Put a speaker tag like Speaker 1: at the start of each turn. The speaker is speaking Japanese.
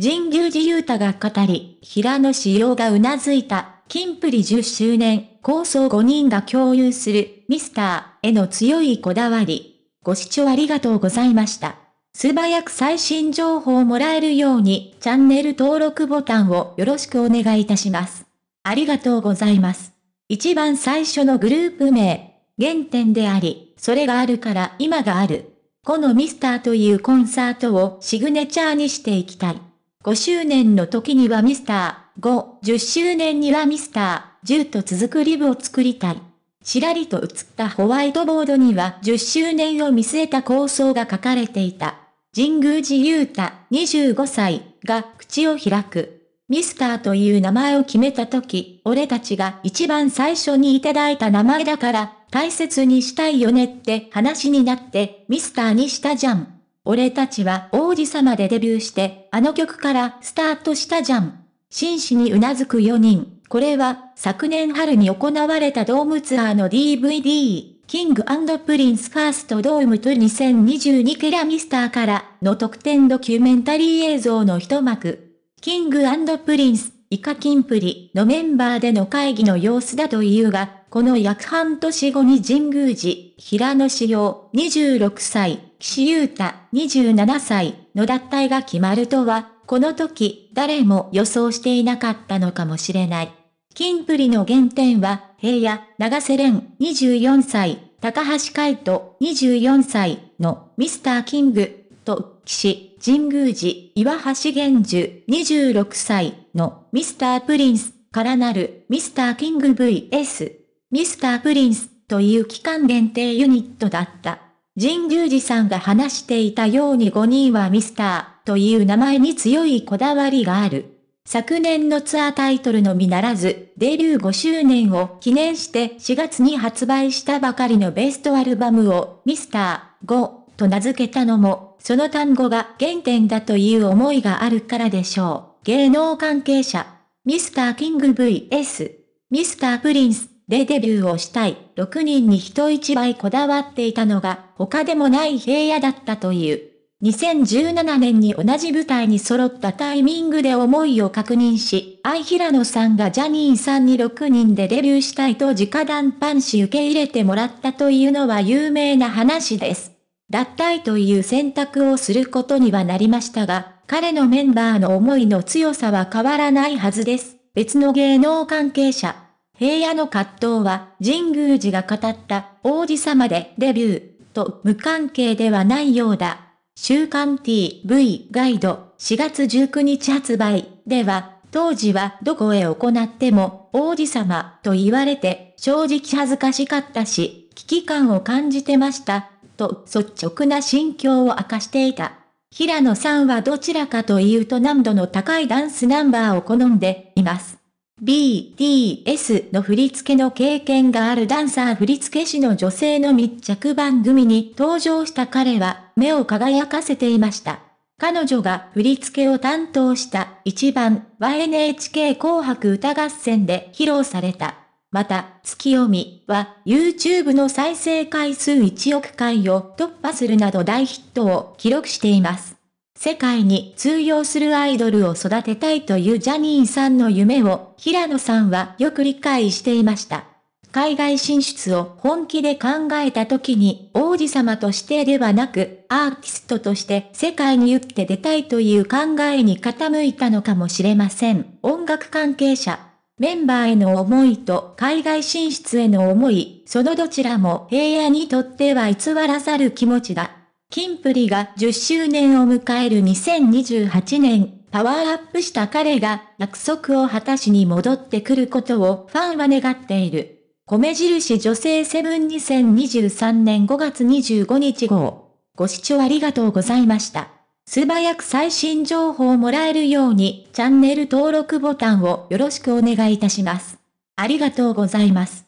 Speaker 1: 神宮寺勇太が語り、平野志陽がうなずいた、金プリ10周年、構想5人が共有する、ミスターへの強いこだわり。ご視聴ありがとうございました。素早く最新情報をもらえるように、チャンネル登録ボタンをよろしくお願いいたします。ありがとうございます。一番最初のグループ名、原点であり、それがあるから今がある。このミスターというコンサートをシグネチャーにしていきたい。5周年の時にはミスター、5、10周年にはミスター、10と続くリブを作りたい。ちらりと映ったホワイトボードには10周年を見据えた構想が書かれていた。神宮寺勇太25歳が口を開く。ミスターという名前を決めた時、俺たちが一番最初にいただいた名前だから、大切にしたいよねって話になって、ミスターにしたじゃん。俺たちは王子様でデビューして、あの曲からスタートしたじゃん。真摯にうなずく4人。これは、昨年春に行われたドームツアーの DVD、 King & Prince First Dome Tour 2022 〜Mr.〜の特典ドキュメンタリー映像の一幕。 King & Prince、以下キンプリのメンバーでの会議の様子だというが、この約半年後に神宮寺、平野紫耀26歳、岸優太27歳の脱退が決まるとは、この時誰も予想していなかったのかもしれない。キンプリの原点は、平野、長瀬廉24歳、高橋海人24歳のミスターキングと岸神宮寺、岩橋玄樹、26歳のミスタープリンスからなるミスターキング VS ミスタープリンスという期間限定ユニットだった。神宮寺さんが話していたように5人はミスターという名前に強いこだわりがある。昨年のツアータイトルのみならず、デビュー5周年を記念して4月に発売したばかりのベストアルバムをミスター5と名付けたのもその単語が原点だという思いがあるからでしょう。芸能関係者、ミスターキング VS、ミスタープリンスでデビューをしたい6人に人一倍こだわっていたのが他でもない平野だったという。2017年に同じ舞台に揃ったタイミングで思いを確認し、愛平野さんがジャニーさんに6人でデビューしたいと直談判し受け入れてもらったというのは有名な話です。脱退という選択をすることにはなりましたが、彼のメンバーの思いの強さは変わらないはずです。別の芸能関係者。平野の葛藤は、神宮寺が語った王子様でデビューと無関係ではないようだ。週刊 TV ガイド4月19日発売では、当時はどこへ行っても王子様と言われて正直恥ずかしかったし、危機感を感じてましたと率直な心境を明かしていた。平野さんはどちらかというと難度の高いダンスナンバーを好んでいます。BTS の振り付けの経験があるダンサー振付師の女性の密着番組に登場した彼は目を輝かせていました。彼女が振り付けを担当した一番は NHK 紅白歌合戦で披露された。また、月読みは YouTube の再生回数1億回を突破するなど大ヒットを記録しています。世界に通用するアイドルを育てたいというジャニーさんの夢を平野さんはよく理解していました。海外進出を本気で考えた時に王子様としてではなくアーティストとして世界に打って出たいという考えに傾いたのかもしれません。音楽関係者メンバーへの思いと海外進出への思い、そのどちらも平野にとっては偽らざる気持ちだ。キンプリが10周年を迎える2028年、パワーアップした彼が約束を果たしに戻ってくることをファンは願っている。米印女性セブン2023年5月25日号。ご視聴ありがとうございました。素早く最新情報をもらえるようにチャンネル登録ボタンをよろしくお願いいたします。ありがとうございます。